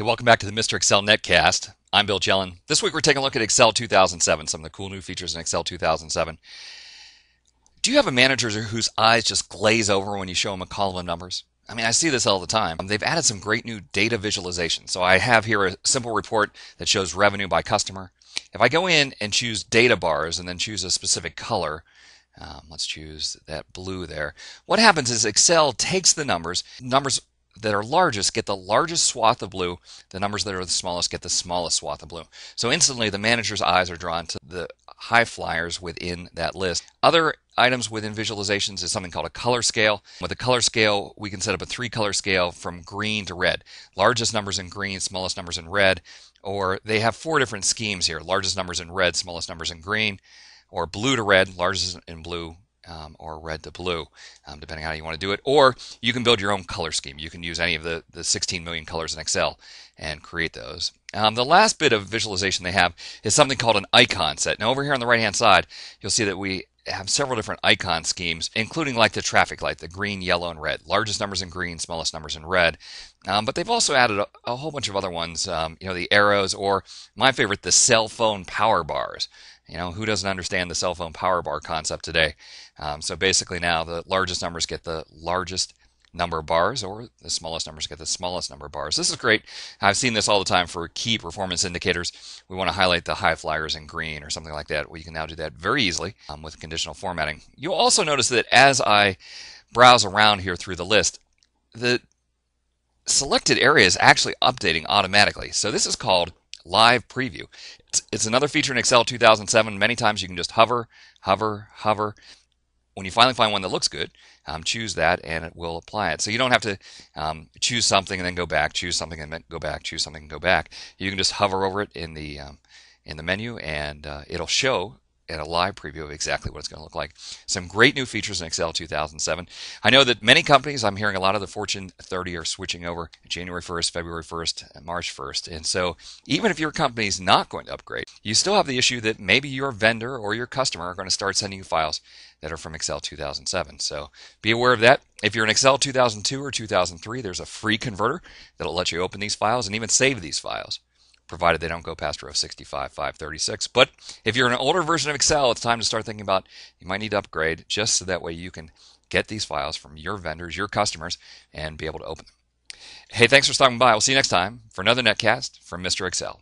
Hey, welcome back to the Mr. Excel Netcast. I'm Bill Jelen. This week we're taking a look at Excel 2007, some of the cool new features in Excel 2007. Do you have a manager whose eyes just glaze over when you show them a column of numbers? I mean, I see this all the time. They've added some great new data visualization. So I have here a simple report that shows revenue by customer. If I go in and choose data bars and then choose a specific color, um, let's choose that blue there. What happens is Excel takes the numbers, numbers that are largest get the largest swath of blue. The numbers that are the smallest get the smallest swath of blue. So instantly the manager's eyes are drawn to the high flyers within that list. Other items within visualizations is something called a color scale. With a color scale, we can set up a three color scale from green to red. Largest numbers in green, smallest numbers in red. Or they have four different schemes here. Largest numbers in red, smallest numbers in green. Or blue to red, largest in blue, um, or red to blue, um, depending on how you want to do it. Or you can build your own color scheme. You can use any of the, the 16 million colors in Excel and create those. Um, the last bit of visualization they have is something called an icon set. Now over here on the right hand side, you'll see that we have several different icon schemes, including like the traffic light, the green, yellow, and red. Largest numbers in green, smallest numbers in red. Um, but they've also added a, a, whole bunch of other ones, um, you know, the arrows, or my favorite, the cell phone power bars. You know, who doesn't understand the cell phone power bar concept today? Um, so basically now the largest numbers get the largest number of bars or the smallest numbers get the smallest number of bars. This is great. I've seen this all the time for key performance indicators. We want to highlight the high flyers in green or something like that. We can now do that very easily um, with conditional formatting. You'll also notice that as I browse around here through the list, the selected area is actually updating automatically. So this is called live preview. It's, it's another feature in Excel 2007. Many times you can just hover, hover, hover. When you finally find one that looks good, um, choose that and it will apply it. So you don't have to um, choose something and then go back, choose something and then go back, choose something and go back. You can just hover over it in the um, in the menu and uh, it'll show and a live preview of exactly what it's going to look like. Some great new features in Excel 2007. I know that many companies, I'm hearing a lot of the Fortune 30 are switching over January 1st, February 1st, uh, March 1st. And so even if your company is not going to upgrade, you still have the issue that maybe your vendor or your customer are going to start sending you files that are from Excel 2007. So be aware of that. If you're in Excel 2002 or 2003, there's a free converter that'll let you open these files and even save these files provided they don't go past row 65, 536. But if you're an older version of Excel, it's time to start thinking about you might need to upgrade just so that way you can get these files from your vendors, your customers, and be able to open them. Hey, thanks for stopping by. We'll see you next time for another netcast from Mr. Excel.